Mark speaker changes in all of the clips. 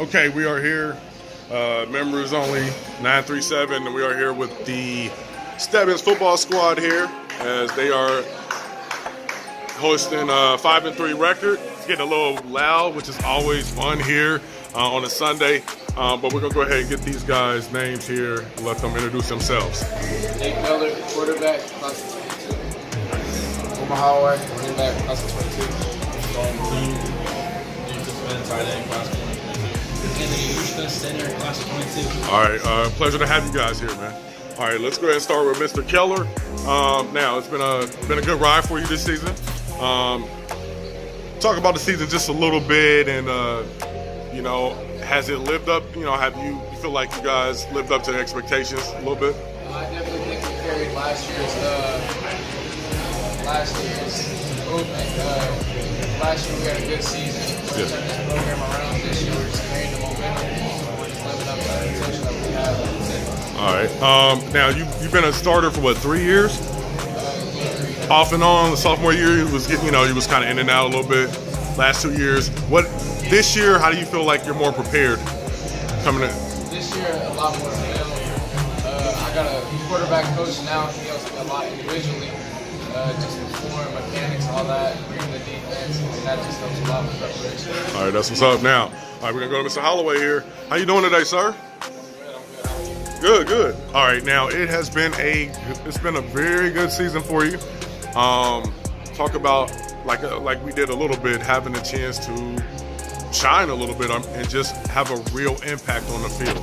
Speaker 1: Okay, we are here. Uh, members only 937, and we are here with the Stebbins football squad here as they are hosting a five and three record. It's getting a little loud, which is always fun here uh, on a Sunday. Um, but we're gonna go ahead and get these guys' names here and let them introduce themselves.
Speaker 2: Nate Keller, quarterback, class of 22. Omar Holloway, running back, class of 22.
Speaker 3: Dalton King, defensive end, tight end, class of 2022.
Speaker 4: Anthony Uzhca, center, class of 22.
Speaker 1: All right, uh, pleasure to have you guys here, man. All right, let's go ahead and start with Mr. Keller. Um, now, it's been a been a good ride for you this season. Um, talk about the season just a little bit, and uh, you know, has it lived up? You know, have you, you feel like you guys lived up to the expectations a little bit?
Speaker 2: Uh, I definitely think we carried last year's, uh, last year's movement. Uh, last year we had a good season. We're turning this program around. This year we're just carrying the
Speaker 1: All right. Um, now you you've been a starter for what three years? Off and on. The sophomore year, you was getting you know you was kind of in and out a little bit. Last two years, what this year? How do you feel like you're more prepared coming in?
Speaker 2: This year, a lot more. Uh, I got a quarterback coach now. He helps me a lot individually. Uh, just form, mechanics, all that, reading the defense, and that just helps a lot with preparation.
Speaker 1: All right, that's what's up now. All right, we're gonna go to Mr. Holloway here. How you doing today, sir? Good, good. All right, now it has been a it's been a very good season for you. Um, talk about like uh, like we did a little bit, having a chance to shine a little bit um, and just have a real impact on the field.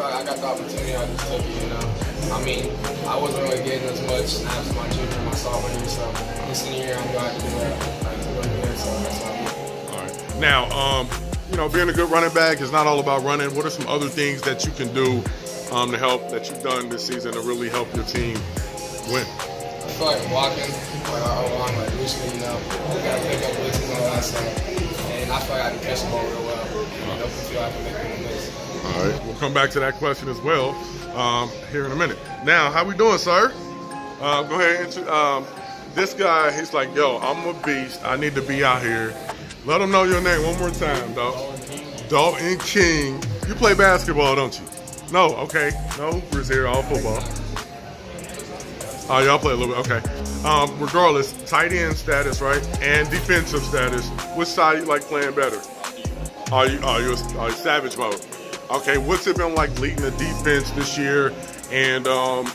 Speaker 2: I I got the opportunity, I just took it, you know. I mean, I wasn't really getting as much snaps my junior and my sophomore year, so this year I'm glad to do that. Go here, so that's why
Speaker 1: All right. Now, um, you know, being a good running back is not all about running. What are some other things that you can do um, to help that you've done this season to really help your team win?
Speaker 2: I feel like walking, like our O-line, like loosely, you know, we gotta pick up blitzes and all that stuff. And I feel like I can catch the ball real well. You know, feel I can make them miss.
Speaker 1: All right, we'll come back to that question as well um, here in a minute. Now, how we doing, sir? Uh, go ahead. And, um, this guy, he's like, yo, I'm a beast. I need to be out here. Let him know your name one more time, dog. Dalton King. You play basketball, don't you? No, okay. No here, all football. Oh, y'all play a little bit. Okay. Um, regardless, tight end status, right, and defensive status. Which side you like playing better? Are you are you are you savage mode? Okay, what's it been like leading the defense this year, and um,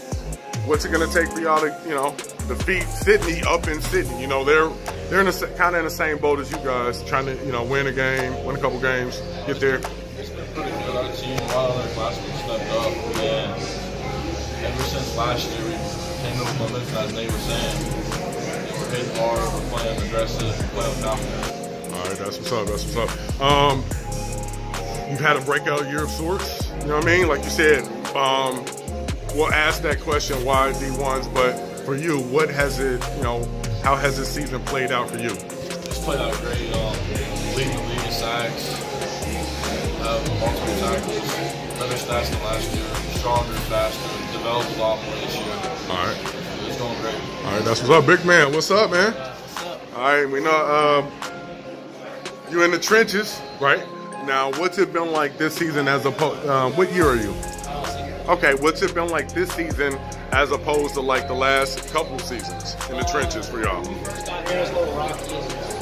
Speaker 1: what's it gonna take for y'all to you know defeat Sidney up in Sidney? You know they're they're in the kind of in the same boat as you guys, trying to you know win a game, win a couple games, get there.
Speaker 3: Pretty good. Our team, a lot of our classmates stepped up, and ever since last year, we came to momentum, as Nate was saying. And we're hitting hard, we're playing aggressive, we're playing with confidence.
Speaker 1: All right, that's what's up. That's what's up. Um, you've had a breakout year of sorts. You know what I mean? Like you said, um, we'll ask that question why D1s, but for you, what has it? You know, how has this season played out for you?
Speaker 3: It's played out great, um, leading the league in sacks, uh, multiple tackles, better stats than last year, stronger, faster, developed a lot more this year.
Speaker 1: All right,
Speaker 3: It's going great.
Speaker 1: all right, that's what's up, big man. What's up, man?
Speaker 4: What's up?
Speaker 1: All right, we know um, you in the trenches, right? Now, what's it been like this season as opposed? Um, what year are you?
Speaker 4: I was here.
Speaker 1: Okay, what's it been like this season as opposed to like the last couple seasons in the trenches for y'all?
Speaker 4: First got here was a little rocky,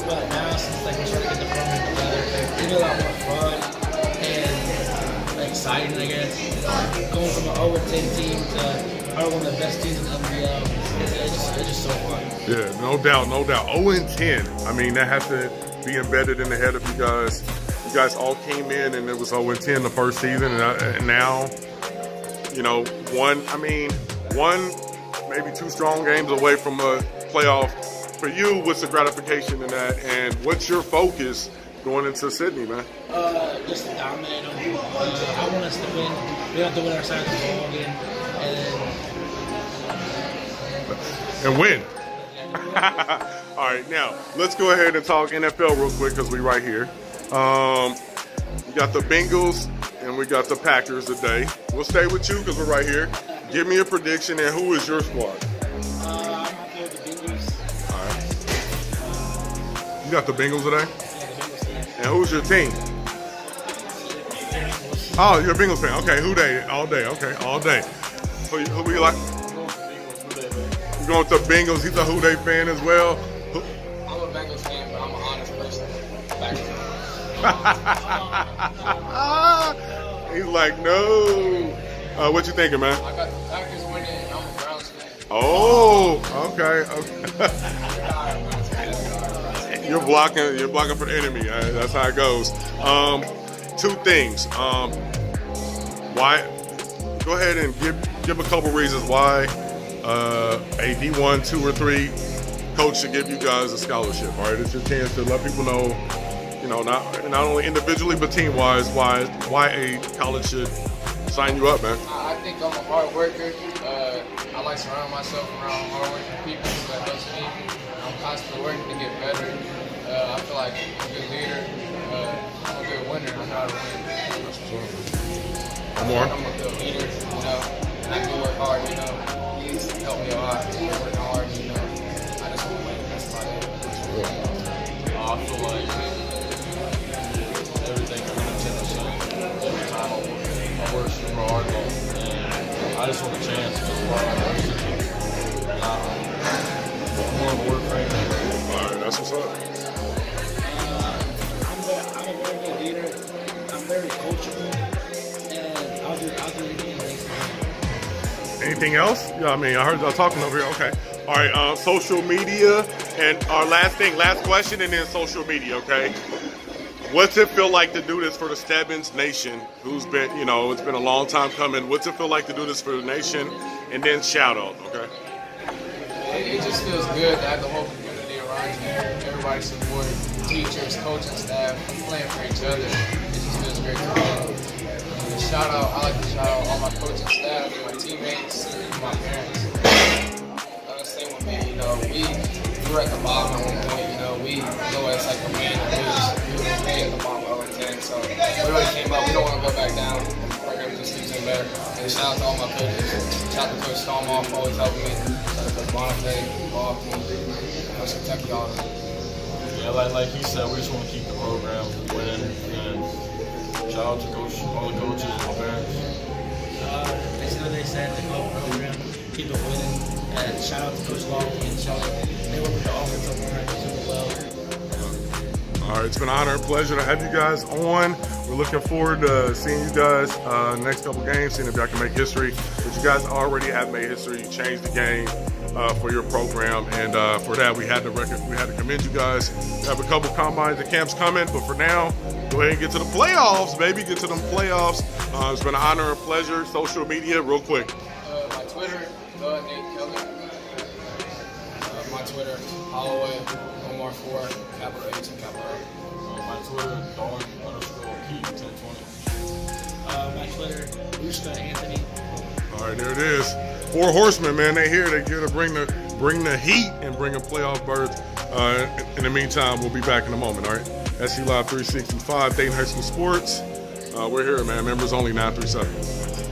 Speaker 4: but now since like we started to get the program together, it's been a lot more fun and exciting, I guess. Going from an 0 10 team to probably one of the best teams in WBL, it's, it's, just, it's just so fun.
Speaker 1: Yeah, no doubt, no doubt. 0 and 10. I mean, that has to be embedded in the head of you guys. You guys all came in and it was 0 and 10 the first season, and, I, and now, you know, one. I mean, one, maybe two strong games away from a playoff. For you, what's the gratification in that, and what's your focus going into Sidney, man?
Speaker 4: Uh, just to dominate them. Uh, I want us to win. We have to win our side of the ball again, and then
Speaker 1: and win. All right, now let's go ahead and talk NFL real quick because we're right here. Um, we got the Bengals and we got the Packers today. We'll stay with you because we're right here. Give me a prediction and who is your squad?
Speaker 4: uh, I'm with the Bengals.
Speaker 1: All right. You got the Bengals today, and who's your team? Oh, you're a Bengals fan. Okay, who they? All day. Okay, all day. Who, who we like? You going with the Bengals? He's a who they fan as well. Who-
Speaker 2: I'm a Bengals fan, but I'm an honest person. To
Speaker 1: He's like, no. Uh, what you thinking, man?
Speaker 2: I got the Packers winning, and I'm a Browns fan.
Speaker 1: Oh, okay. okay. you're blocking. You're blocking for the enemy. Uh, that's how it goes. Um, two things. Um, why? Go ahead and give give a couple reasons why uh, a D1, two or three coach should give you guys a scholarship. All right, it's your chance to let people know. You know, not not only individually but team wise, why why a college should sign you up, man.
Speaker 2: I think I'm a hard worker. Uh, I like surrounding myself around hardworking people, so that helps me. I'm constantly working to get better. Uh, I feel like I'm a good leader. Uh, I'm a good winner. I know how to win.
Speaker 1: One more.
Speaker 2: I'm a good leader, you know, and I do work hard, you know. He's helped me a lot. He's working hard, you know. I just want to win. That's about it.
Speaker 3: I feel like everything coming into the sun. Every time I work, I work super hard, and I just want a chance to part of my person. I'm a work rate.
Speaker 1: All right, that's what's up.
Speaker 4: Anything
Speaker 1: else? Yeah, I mean, I heard y'all talking over here. Okay. All right. Uh, social media, and our last thing, last question, and then social media. Okay. What's it feel like to do this for the Stebbins Nation? Who's been, you know, it's been a long time coming. What's it feel like to do this for the nation? And then shout out. Okay.
Speaker 2: It, just feels good to have the whole community around you. Everybody support, teachers, coaching staff, playing for each other. It just feels great to be. Shout out, I like to shout out all my coaching staff, my teammates, my parents. Understand with me, you know, we, we were at the bottom at one point, you know, we know it's like a or. We were at the bottom of 10, so we really came up. We don't want to go back down. The program just keeps getting better. And shout out to all my coaches. Shout out to Coach Stalmoff, always helping me. Shout out to Coach Bonifay, Baldwin, Coach Kentucky, all of them.
Speaker 3: Yeah, like, like he said, we just want to keep the program winning. And shout out to coach, all the coaches and my parents.
Speaker 4: Uh, they said what they said, the club program, keep it winning. And shout out to Coach Lofty and Shelly. They work with the offensive line super well.
Speaker 1: All right, it's been an honor and pleasure to have you guys on. We're looking forward to seeing you guys uh, next couple games, seeing if y'all can make history. But you guys already have made history. You changed the game uh, for your program, and uh, for that we had to record, we had to commend you guys. We have a couple combines and camps coming, but for now, go ahead and get to the playoffs, baby. Get to them playoffs. Uh, it's been an honor and pleasure. Social media, real quick.
Speaker 2: Uh, my Twitter, the Nate Kelly. Uh, my Twitter, Holloway, Omar 4, capital H and capital A.
Speaker 3: Uh, my Twitter, dog underscore keep 1020.
Speaker 4: Uh, my Twitter, Lushka Anthony.
Speaker 1: All right, there it is. Four horsemen, man. They here. They here to bring the bring the heat and bring a playoff berth. Uh, in the meantime, we'll be back in a moment. All right. SE Live 365, Dayton High School Sports. Uh, we're here, man. Members only 937.